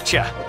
Gotcha!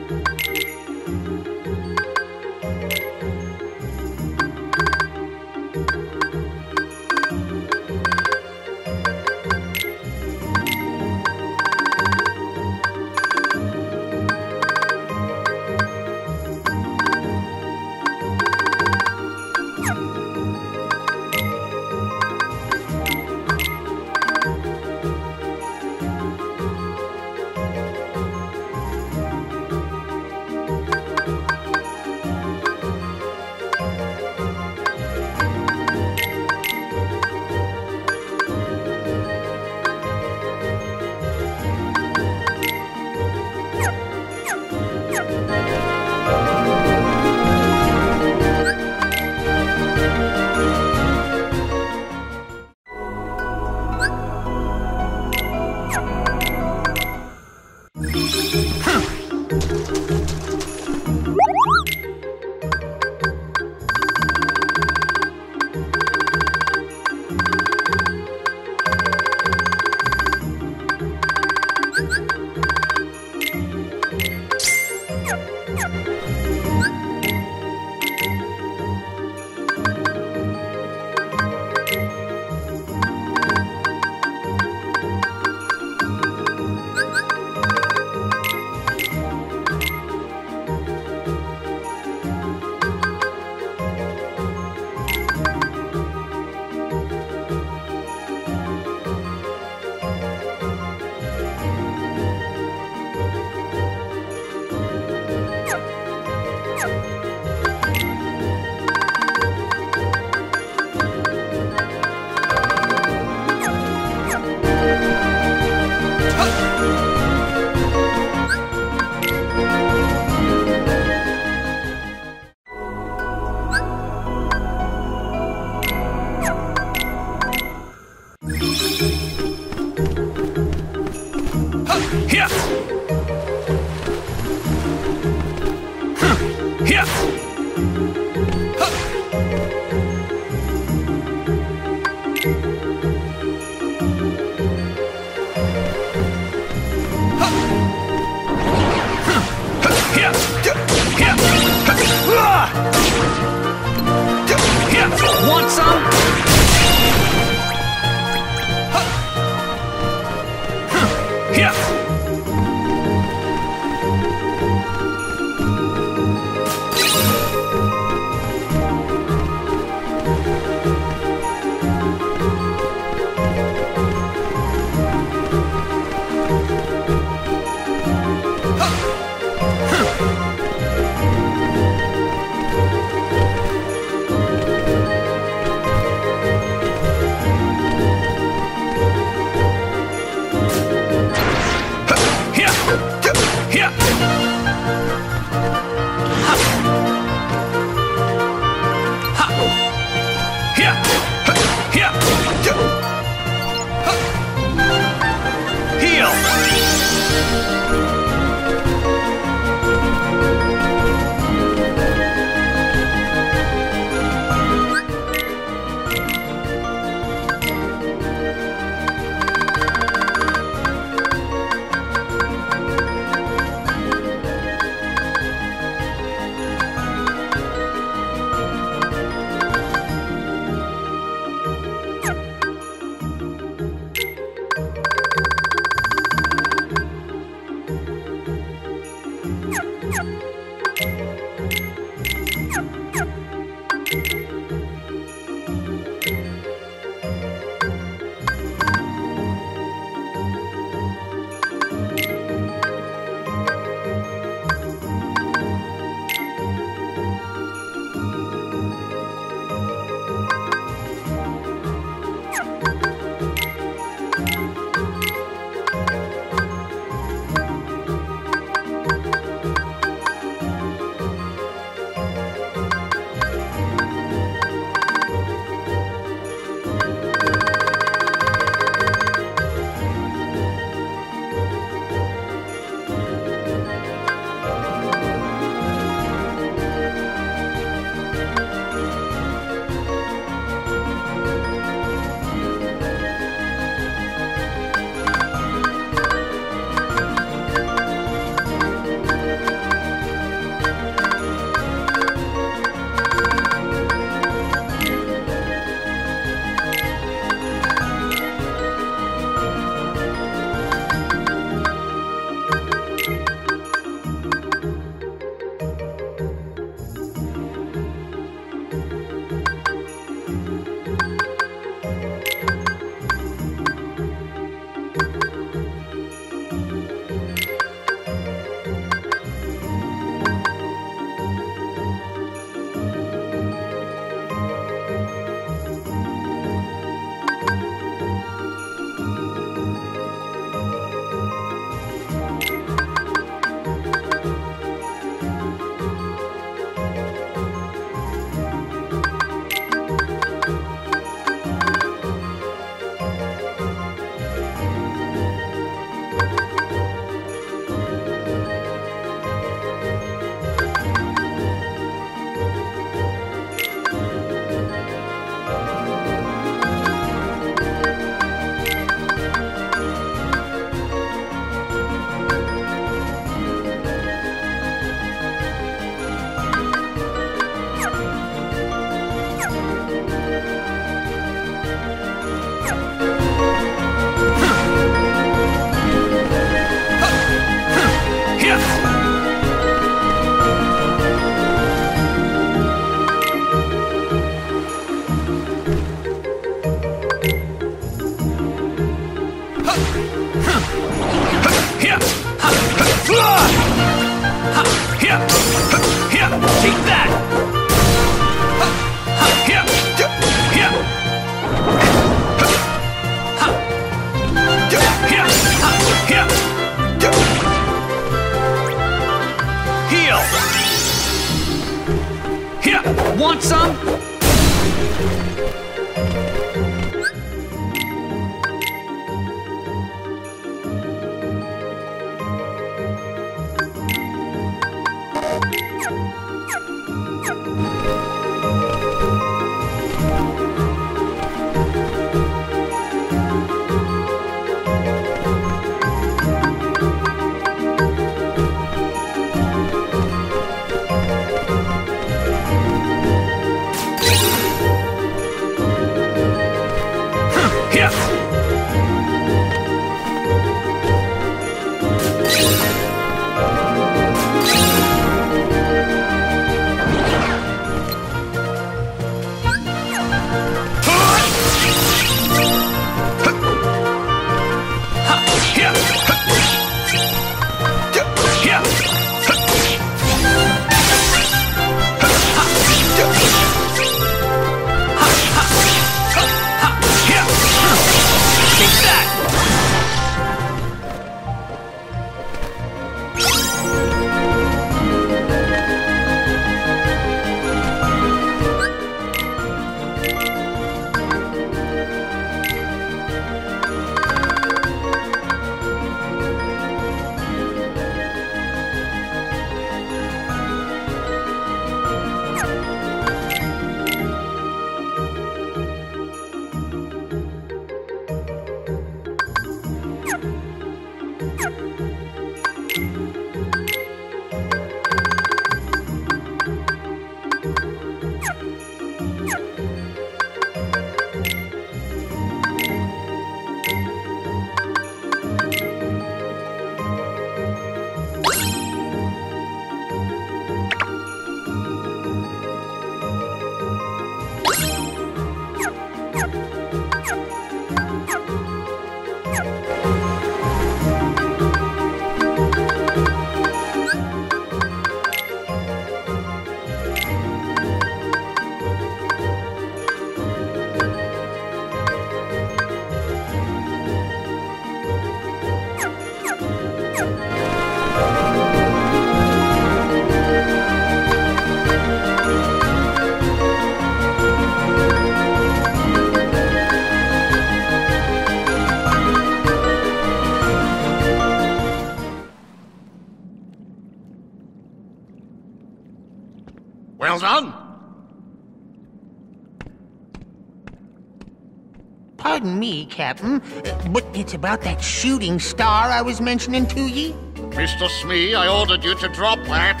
Captain, uh, but it's about that shooting star I was mentioning to ye. Mr. Smee, I ordered you to drop that.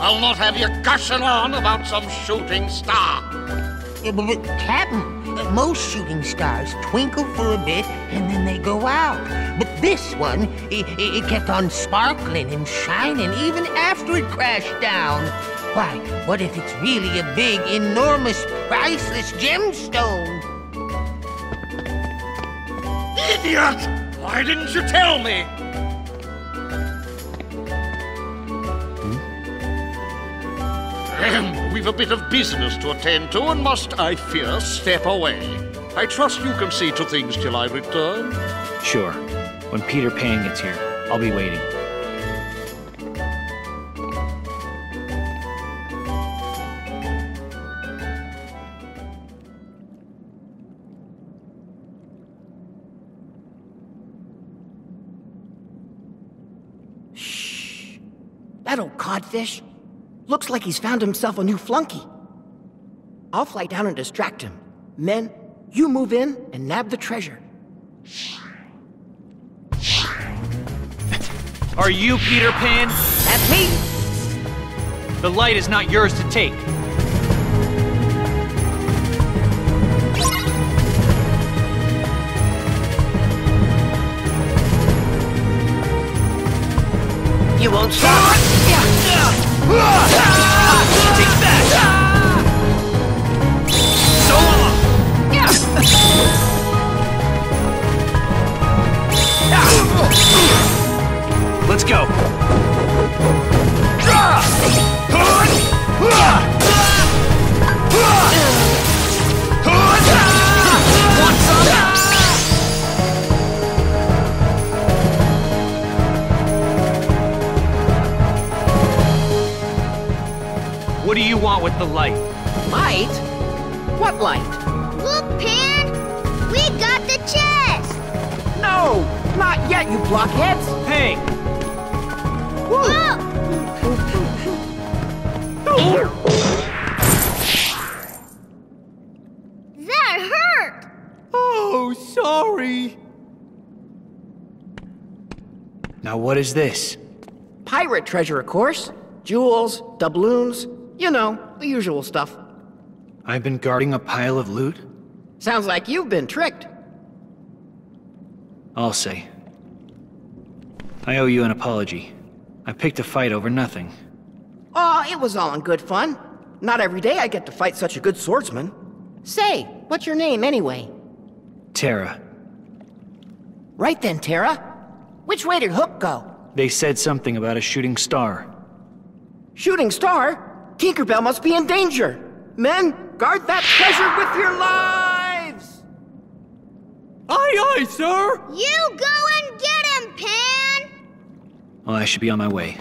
I'll not have you gushing on about some shooting star. Uh, But, but, Captain, most shooting stars twinkle for a bit and then they go out. But this one, it, it kept on sparkling and shining even after it crashed down. Why, what if it's really a big, enormous, priceless gemstone? Idiot! Why didn't you tell me? Hmm? Ahem, We've a bit of business to attend to and must, I fear, step away. I trust you can see to things till I return. Sure. When Peter Pan gets here, I'll be waiting. Codfish looks like he's found himself a new flunky. I'll fly down and distract him. Men, you move in and nab the treasure. Are you Peter Pan? That's me! The light is not yours to take. You won't stop! Take is this? Pirate treasure, of course. Jewels, doubloons, you know, the usual stuff. I've been guarding a pile of loot? Sounds like you've been tricked. I'll say. I owe you an apology. I picked a fight over nothing. Oh, it was all in good fun. Not every day I get to fight such a good swordsman. Say, what's your name anyway? Terra, Right then, Terra. Which way did Hook go? They said something about a shooting star. Shooting star? Tinkerbell must be in danger. Men, guard that treasure with your lives! Aye, aye, sir! You go and get him, Pan! Well, I should be on my way.